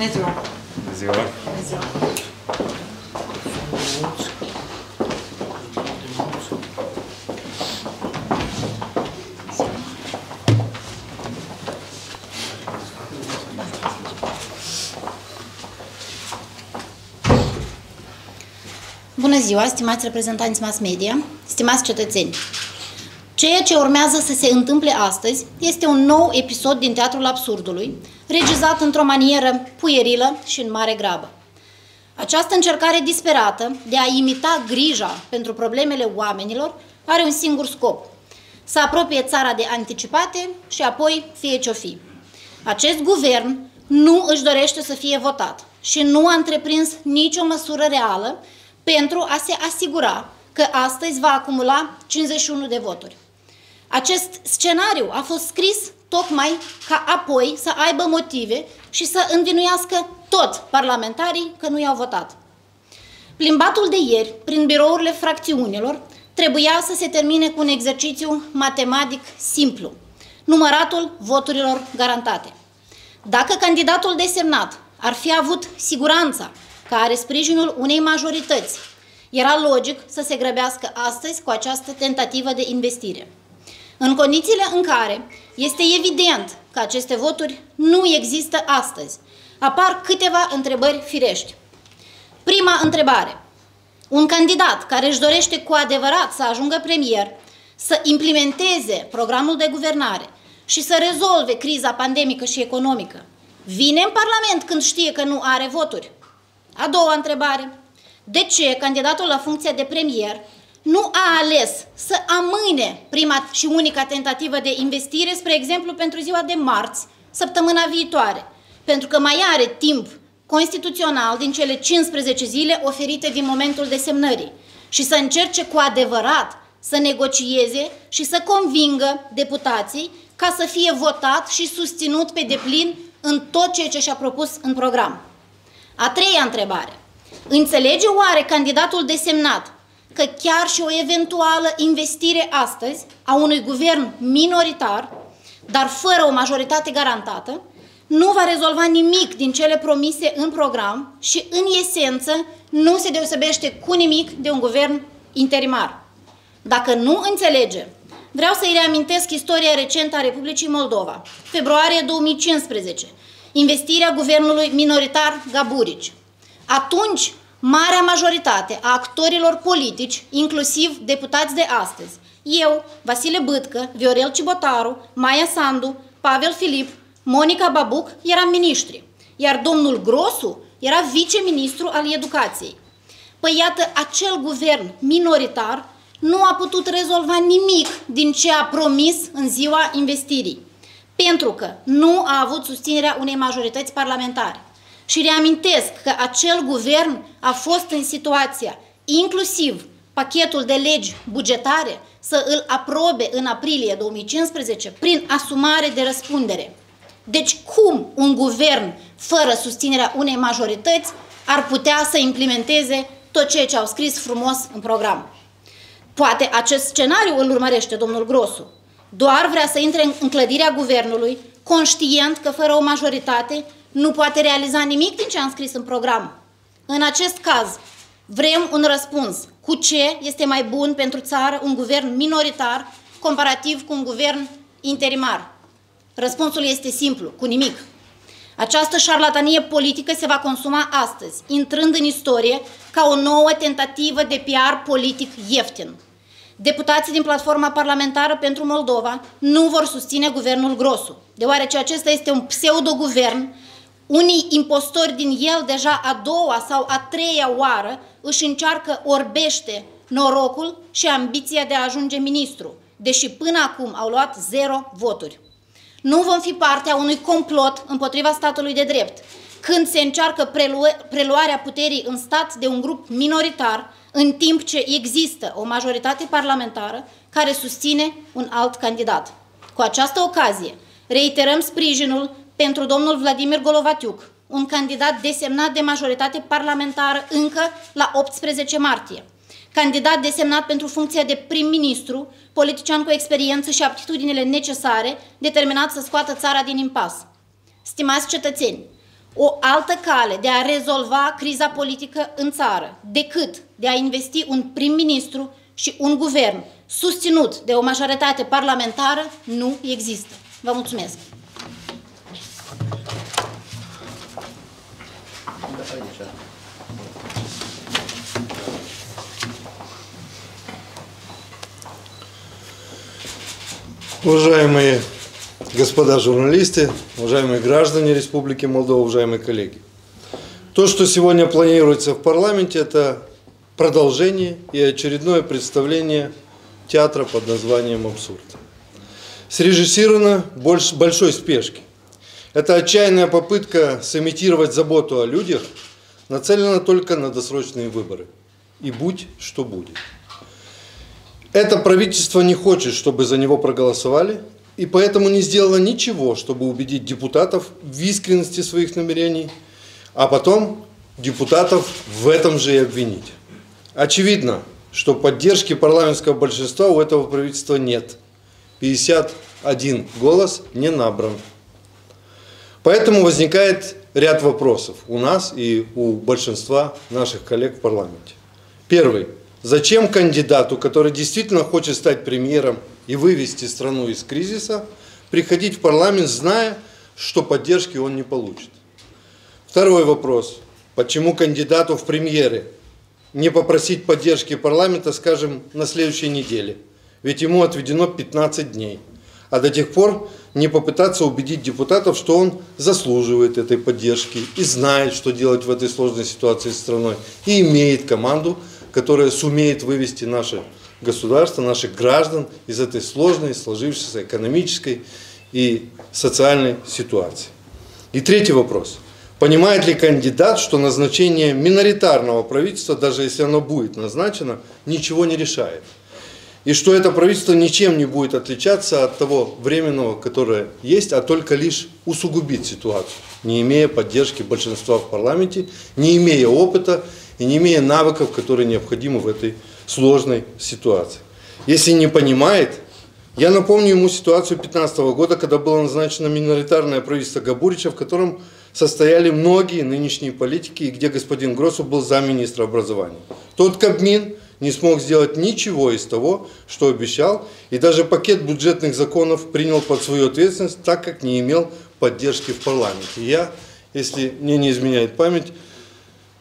Bună ziua! Bună ziua! Bună ziua! Bună ziua, stimați reprezentanți mass media, stimați cetățeni! Ceea ce urmează să se întâmple astăzi este un nou episod din Teatrul Absurdului, regizat într-o manieră puierilă și în mare grabă. Această încercare disperată de a imita grija pentru problemele oamenilor are un singur scop, să apropie țara de anticipate și apoi fie ce-o fi. Acest guvern nu își dorește să fie votat și nu a întreprins nicio măsură reală pentru a se asigura că astăzi va acumula 51 de voturi. Acest scenariu a fost scris tocmai ca apoi să aibă motive și să învinuiască tot parlamentarii că nu i-au votat. Plimbatul de ieri, prin birourile fracțiunilor, trebuia să se termine cu un exercițiu matematic simplu, număratul voturilor garantate. Dacă candidatul desemnat ar fi avut siguranța că are sprijinul unei majorități, era logic să se grăbească astăzi cu această tentativă de investire. În condițiile în care este evident că aceste voturi nu există astăzi, apar câteva întrebări firești. Prima întrebare. Un candidat care își dorește cu adevărat să ajungă premier, să implementeze programul de guvernare și să rezolve criza pandemică și economică, vine în Parlament când știe că nu are voturi? A doua întrebare. De ce candidatul la funcția de premier nu a ales să amâne prima și unica tentativă de investire, spre exemplu, pentru ziua de marți, săptămâna viitoare, pentru că mai are timp constituțional din cele 15 zile oferite din momentul desemnării și să încerce cu adevărat să negocieze și să convingă deputații ca să fie votat și susținut pe deplin în tot ceea ce și-a propus în program. A treia întrebare. Înțelege oare candidatul desemnat că chiar și o eventuală investire astăzi a unui guvern minoritar, dar fără o majoritate garantată, nu va rezolva nimic din cele promise în program și, în esență, nu se deosebește cu nimic de un guvern interimar. Dacă nu înțelege, vreau să-i reamintesc istoria recentă a Republicii Moldova, februarie 2015, investirea guvernului minoritar Gaburici. Atunci, marea majoritate a actorilor politici, inclusiv deputați de astăzi, eu, Vasile Bâtcă, Viorel Cibotaru, Maia Sandu, Pavel Filip, Monica Babuc eram miniștri, iar domnul Grosu era viceministru al educației. Păi iată, acel guvern minoritar nu a putut rezolva nimic din ce a promis în ziua investirii, pentru că nu a avut susținerea unei majorități parlamentare. Și reamintesc că acel guvern a fost în situația, inclusiv pachetul de legi bugetare, să îl aprobe în aprilie 2015 prin asumare de răspundere. Deci cum un guvern fără susținerea unei majorități ar putea să implementeze tot ceea ce au scris frumos în program? Poate acest scenariu îl urmărește domnul Grosu. Doar vrea să intre în clădirea guvernului, conștient că fără o majoritate nu poate realiza nimic din ce am scris în program. În acest caz, vrem un răspuns. Cu ce este mai bun pentru țară un guvern minoritar comparativ cu un guvern interimar? Răspunsul este simplu, cu nimic. Această șarlatanie politică se va consuma astăzi, intrând în istorie ca o nouă tentativă de PR politic ieftin. Deputații din platforma parlamentară pentru Moldova nu vor susține guvernul Grosu, deoarece acesta este un pseudo-guvern unii impostori din el deja a doua sau a treia oară își încearcă orbește norocul și ambiția de a ajunge ministru, deși până acum au luat zero voturi. Nu vom fi partea unui complot împotriva statului de drept, când se încearcă prelu preluarea puterii în stat de un grup minoritar, în timp ce există o majoritate parlamentară care susține un alt candidat. Cu această ocazie, reiterăm sprijinul pentru domnul Vladimir Golovatiuc, un candidat desemnat de majoritate parlamentară încă la 18 martie. Candidat desemnat pentru funcția de prim-ministru, politician cu experiență și aptitudinile necesare, determinat să scoată țara din impas. Stimați cetățeni, o altă cale de a rezolva criza politică în țară decât de a investi un prim-ministru și un guvern susținut de o majoritate parlamentară nu există. Vă mulțumesc! Уважаемые господа журналисты, уважаемые граждане Республики Молдова, уважаемые коллеги. То, что сегодня планируется в парламенте, это продолжение и очередное представление театра под названием «Абсурд». Срежиссировано больш, большой спешки. Это отчаянная попытка сымитировать заботу о людях, нацелена только на досрочные выборы. И будь что будет. Это правительство не хочет, чтобы за него проголосовали, и поэтому не сделало ничего, чтобы убедить депутатов в искренности своих намерений, а потом депутатов в этом же и обвинить. Очевидно, что поддержки парламентского большинства у этого правительства нет. 51 голос не набран. Поэтому возникает ряд вопросов у нас и у большинства наших коллег в парламенте. Первый. Зачем кандидату, который действительно хочет стать премьером и вывести страну из кризиса, приходить в парламент, зная, что поддержки он не получит? Второй вопрос. Почему кандидату в премьеры не попросить поддержки парламента, скажем, на следующей неделе? Ведь ему отведено 15 дней. А до тех пор не попытаться убедить депутатов, что он заслуживает этой поддержки и знает, что делать в этой сложной ситуации с страной, и имеет команду, которая сумеет вывести наше государство, наших граждан из этой сложной, сложившейся экономической и социальной ситуации. И третий вопрос. Понимает ли кандидат, что назначение миноритарного правительства, даже если оно будет назначено, ничего не решает? И что это правительство ничем не будет отличаться от того временного, которое есть, а только лишь усугубит ситуацию, не имея поддержки большинства в парламенте, не имея опыта и не имея навыков, которые необходимы в этой сложной ситуации. Если не понимает, я напомню ему ситуацию 2015 года, когда было назначено миноритарное правительство Габурича, в котором состояли многие нынешние политики, и где господин Гросов был замминистра образования. Тот Кабмин не смог сделать ничего из того, что обещал, и даже пакет бюджетных законов принял под свою ответственность, так как не имел поддержки в парламенте. Я, если мне не изменяет память,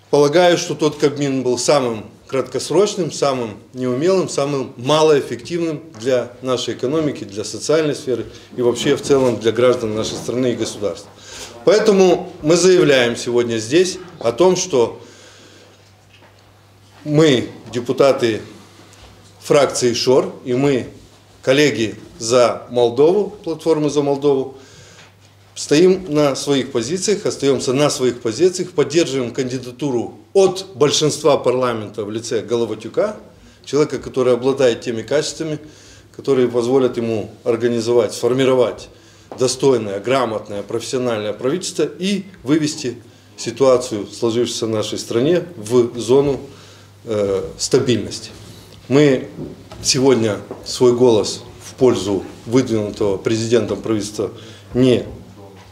Полагаю, что тот Кабмин был самым краткосрочным, самым неумелым, самым малоэффективным для нашей экономики, для социальной сферы и вообще в целом для граждан нашей страны и государства. Поэтому мы заявляем сегодня здесь о том, что мы, депутаты фракции ШОР, и мы, коллеги за Молдову, платформы за Молдову, стоим на своих позициях, остаемся на своих позициях, поддерживаем кандидатуру от большинства парламента в лице Головатюка, человека, который обладает теми качествами, которые позволят ему организовать, сформировать достойное, грамотное, профессиональное правительство и вывести ситуацию, сложившуюся в нашей стране, в зону э, стабильности. Мы сегодня свой голос в пользу выдвинутого президентом правительства не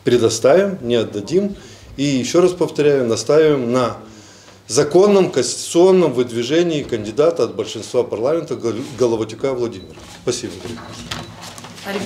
предоставим, не отдадим. И еще раз повторяю, настаиваем на законном конституционном выдвижении кандидата от большинства парламента Головатюка Владимира. Спасибо. Олег